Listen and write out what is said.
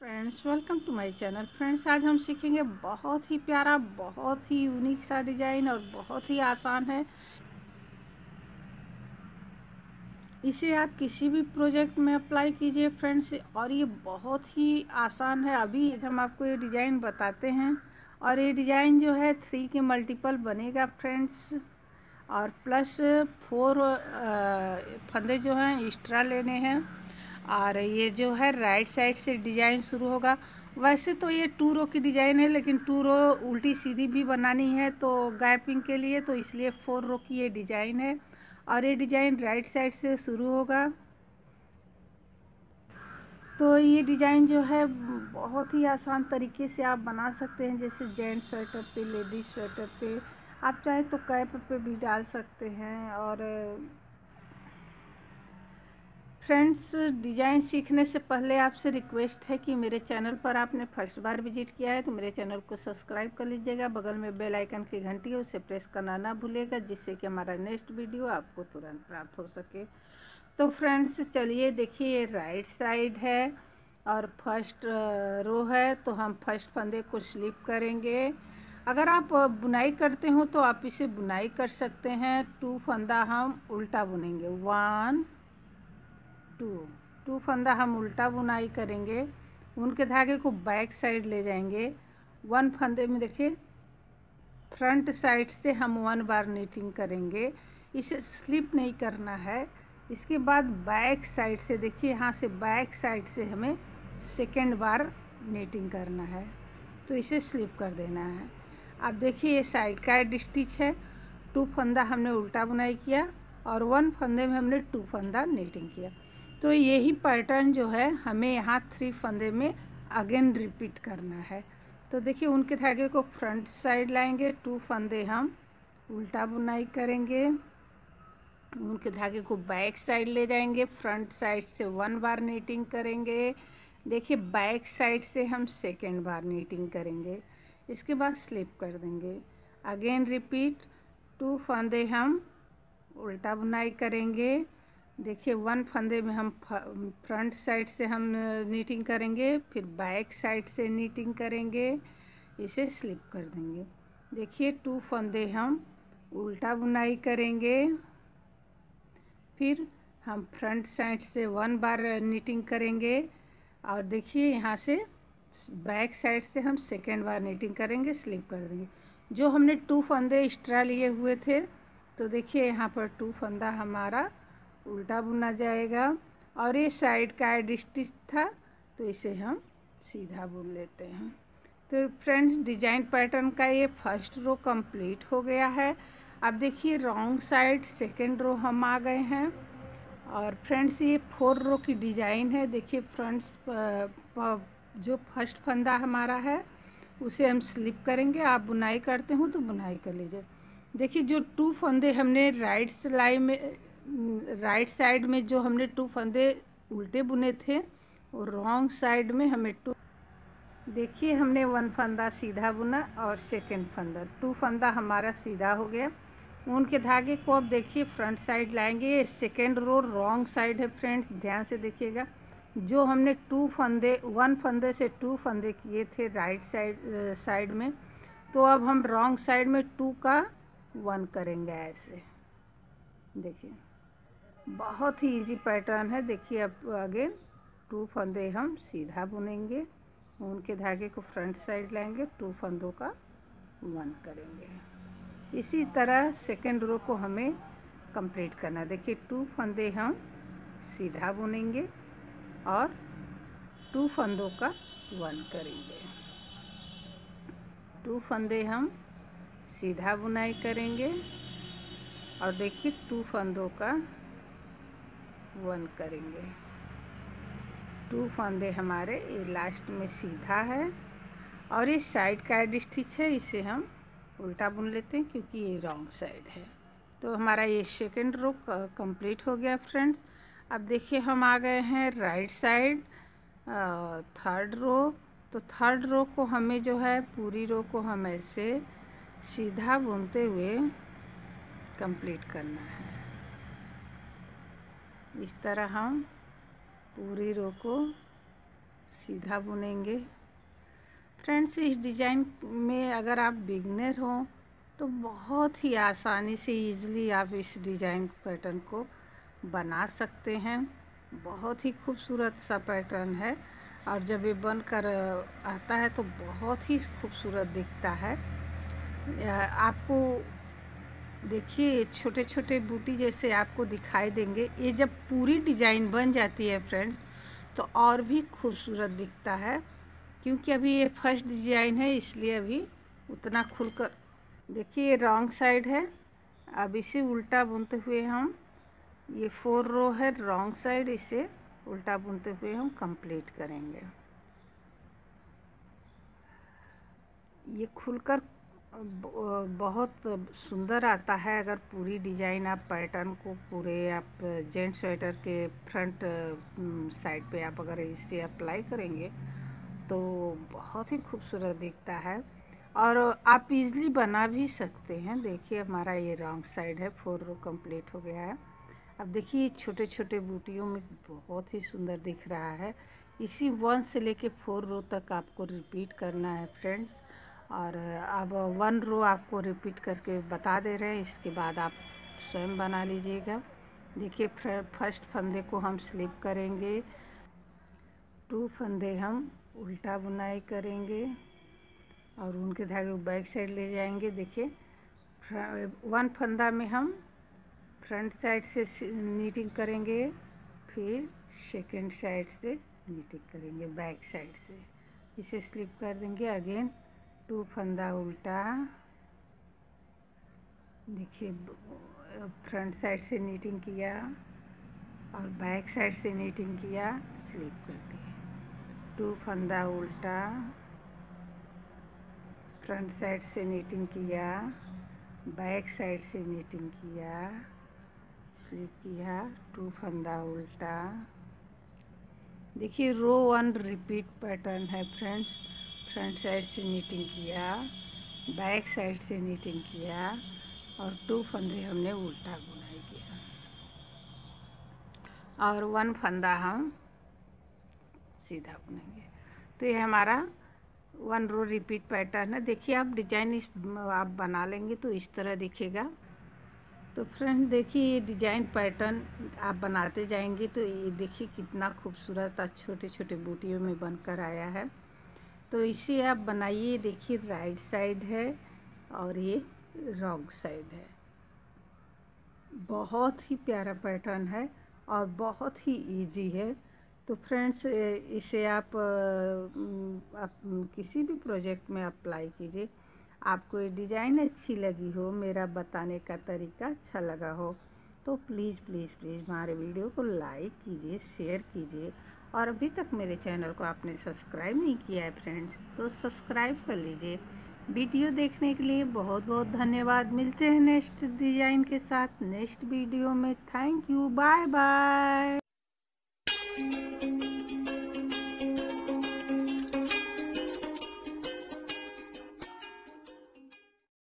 Friends welcome to my channel friends आज हम सीखेंगे बहुत ही प्यारा, बहुत ही यूनिक सा डिज़ाइन और बहुत ही आसान है। इसे आप किसी भी प्रोजेक्ट में अप्लाई कीजिए फ्रेंड्स और ये बहुत ही आसान है। अभी हम आपको ये डिज़ाइन बताते हैं। और ये डिज़ाइन जो है थ्री के मल्टीपल बनेगा फ्रेंड्स और प्लस फोर फंदे जो हैं एक्स्ट्रा लेने हैं। और ये जो है राइट साइड से डिज़ाइन शुरू होगा। वैसे तो ये टू रो की डिज़ाइन है, लेकिन टू रो उल्टी सीधी भी बनानी है तो गैपिंग के लिए तो इसलिए फोर रो की ये डिज़ाइन है। और ये डिज़ाइन राइट साइड से शुरू होगा। तो ये डिज़ाइन जो है, बहुत ही आसान तरीके से आप बना सकते हैं, जैसे जेंट स्वेटर पे लेडीज़ स्वेटर पे। आप चाहे तो कैप पे भी डाल सकते हैं, और फ्रेंड्स डिज़ाइन सीखने से पहले आपसे रिक्वेस्ट है कि मेरे चैनल पर आपने फ़र्स्ट बार विज़िट किया है तो मेरे चैनल को सब्सक्राइब कर लीजिएगा। बगल में बेल आइकन की घंटी है, उसे प्रेस करना ना भूलिएगा, जिससे कि हमारा नेक्स्ट वीडियो आपको तुरंत प्राप्त हो सके। तो फ्रेंड्स चलिए देखिए राइट साइड है और फ़र्स्ट रो है तो हम फ़र्स्ट फंदे को स्लिप करेंगे। अगर आप बुनाई करते हो तो आप इसे बुनाई कर सकते हैं। टू फंदा हम उल्टा बुनेंगे। वन टू टू फंदा हम उल्टा बुनाई करेंगे। उनके धागे को बैक साइड ले जाएँगे। वन फंदे में देखिए, फ्रंट साइड से हम वन बार नीटिंग करेंगे। इसे स्लिप नहीं करना है। इसके बाद बैक साइड से देखिए, यहाँ से बैक साइड से हमें सेकेंड बार नीटिंग करना है। तो इसे स्लिप कर देना है। अब देखिए, ये साइड का स्टिच है। टू फंदा हमने उल्टा बुनाई किया और वन फंदे में हमने टू फंदा नीटिंग किया। तो यही पैटर्न जो है, हमें यहाँ थ्री फंदे में अगेन रिपीट करना है। तो देखिए, उनके धागे को फ्रंट साइड लाएँगे टू फंदे हम उल्टा बुनाई करेंगे। उनके धागे को बैक साइड ले जाएँगे फ्रंट साइड से वन बार नीटिंग करेंगे। देखिए बैक साइड से हम सेकेंड बार नीटिंग करेंगे। इसके बाद स्लिप कर देंगे। अगेन रिपीट टू फंदे हम उल्टा बुनाई करेंगे। देखिए, वन फंदे में हम फ्रंट साइड से हम नीटिंग करेंगे, फिर बैक साइड से नीटिंग करेंगे, इसे स्लिप कर देंगे। देखिए टू फंदे हम उल्टा बुनाई करेंगे, फिर हम फ्रंट साइड से वन बार नीटिंग करेंगे, और देखिए, यहाँ से बैक साइड से हम सेकेंड बार नीटिंग करेंगे स्लिप कर देंगे। जो हमने टू फंदे एक्स्ट्रा लिए हुए थे तो देखिए, यहाँ पर टू फंदा हमारा उल्टा बुना जाएगा। और ये साइड का एड स्टिच था तो इसे हम सीधा बुन लेते हैं। तो फ्रेंड्स, डिज़ाइन पैटर्न का ये फ़र्स्ट रो कंप्लीट हो गया है। अब देखिए, रॉन्ग साइड सेकेंड रो हम आ गए हैं। और फ्रेंड्स, ये फोर रो की डिज़ाइन है। देखिए फ्रंट्स जो फ़र्स्ट फंदा हमारा है, उसे हम स्लिप करेंगे। आप बुनाई करते हो तो बुनाई कर लीजिए। देखिए, जो टू फंदे हमने राइट सिलाई में राइट साइड में जो हमने टू फंदे उल्टे बुने थे और रॉन्ग साइड में हमें टू देखिए, हमने वन फंदा सीधा बुना और सेकंड फंदा। टू फंदा हमारा सीधा हो गया। उनके धागे को अब देखिए फ्रंट साइड लाएँगे। सेकेंड रो रॉन्ग साइड है फ्रेंड्स ध्यान से देखिएगा। जो हमने टू फंदे वन फंदे से टू फंदे किए थे राइट साइड साइड में तो अब हम रॉन्ग साइड में टू का वन करेंगे ऐसे। देखिए। बहुत ही इजी पैटर्न है। देखिए अब आगे टू फंदे हम सीधा बुनेंगे। उनके धागे को फ्रंट साइड लाएँगे। टू फंदों का वन करेंगे। इसी तरह सेकेंड रो को हमें कंप्लीट करना देखिए टू फंदे हम सीधा बुनेंगे और टू फंदों का वन करेंगे। टू फंदे हम सीधा बुनाई करेंगे और देखिए टू फंदों का वन करेंगे। टू फंदे हमारे, ये लास्ट में सीधा है। और ये साइड का एड स्टिच है, इसे हम उल्टा बुन लेते हैं क्योंकि ये रॉन्ग साइड है। तो हमारा ये सेकेंड रो कंप्लीट हो गया फ्रेंड्स अब देखिए हम आ गए हैं राइट साइड थर्ड रो तो थर्ड रो को हमें जो है, पूरी रो को हम ऐसे सीधा बुनते हुए कंप्लीट करना है। इस तरह हम पूरी रो को सीधा बुनेंगे। फ्रेंड्स इस डिज़ाइन में अगर आप बिगनर हों तो बहुत ही आसानी से इजीली आप इस डिज़ाइन पैटर्न को बना सकते हैं। बहुत ही खूबसूरत सा पैटर्न है और जब ये बन कर आता है तो बहुत ही खूबसूरत दिखता है। आपको देखिए छोटे छोटे बूटी जैसे आपको दिखाई देंगे। ये जब पूरी डिज़ाइन बन जाती है फ्रेंड्स तो और भी खूबसूरत दिखता है। क्योंकि अभी ये फ़र्स्ट डिज़ाइन है, इसलिए अभी उतना खुलकर। देखिए, ये रॉन्ग साइड है। अब इसे उल्टा बुनते हुए हम, ये फोर रो है रॉन्ग साइड, इसे उल्टा बुनते हुए हम कंप्लीट करेंगे। ये खुलकर बहुत सुंदर आता है अगर पूरी डिज़ाइन आप पैटर्न को पूरे आप जेंट स्वेटर के फ्रंट साइड पे आप अगर इसे अप्लाई करेंगे तो बहुत ही खूबसूरत दिखता है। और आप इजली बना भी सकते हैं। देखिए, हमारा ये रॉन्ग साइड है, फोर रो कंप्लीट हो गया है। अब देखिए छोटे छोटे बूटियों में बहुत ही सुंदर दिख रहा है। इसी वन से लेके फोर रो तक आपको रिपीट करना है, फ्रेंड्स। और अब वन रो आपको रिपीट करके बता दे रहे हैं। इसके बाद आप स्वयं बना लीजिएगा। देखिए फ़र्स्ट फंदे को हम स्लिप करेंगे। टू फंदे हम उल्टा बुनाई करेंगे और उनके धागे बैक साइड ले जाएँगे। देखिए वन फंदा में हम फ्रंट साइड से, नीटिंग करेंगे, फिर सेकेंड साइड से नीटिंग करेंगे, बैक साइड से। इसे स्लिप कर देंगे। अगेन टू फंदा उल्टा। देखिए फ्रंट साइड से नीटिंग किया और बैक साइड से नीटिंग किया। स्लिप कर दिए टू फंदा उल्टा। फ्रंट साइड से नीटिंग किया बैक साइड से नीटिंग किया। स्लिप किया, टू फंदा उल्टा। देखिए रो वन रिपीट पैटर्न है फ्रेंड्स फ्रंट साइड से नीटिंग किया, बैक साइड से नीटिंग किया और टू फंदे हमने उल्टा बुनाई किया। और वन फंदा हम सीधा बुनेंगे। तो ये हमारा वन रो रिपीट पैटर्न है। देखिए, आप डिज़ाइन इस, आप बना लेंगे तो इस तरह दिखेगा। तो फ्रेंड, देखिए, ये डिज़ाइन पैटर्न आप बनाते जाएँगे तो ये देखिए कितना खूबसूरत छोटे छोटे बूटियों में बनकर आया है। तो इसे आप बनाइए देखिए राइट साइड है और ये रॉन्ग साइड है। बहुत ही प्यारा पैटर्न है और बहुत ही इजी है। तो फ्रेंड्स इसे आप, आप किसी भी प्रोजेक्ट में अप्लाई कीजिए। आपको ये डिज़ाइन अच्छी लगी हो मेरा बताने का तरीका अच्छा लगा हो तो प्लीज़ प्लीज़ प्लीज़ हमारे वीडियो को लाइक कीजिए शेयर कीजिए। और अभी तक मेरे चैनल को आपने सब्सक्राइब नहीं किया है फ्रेंड्स तो सब्सक्राइब कर लीजिए। वीडियो देखने के लिए बहुत बहुत धन्यवाद। मिलते हैं नेक्स्ट डिज़ाइन के साथ, नेक्स्ट वीडियो में। Thank you. Bye bye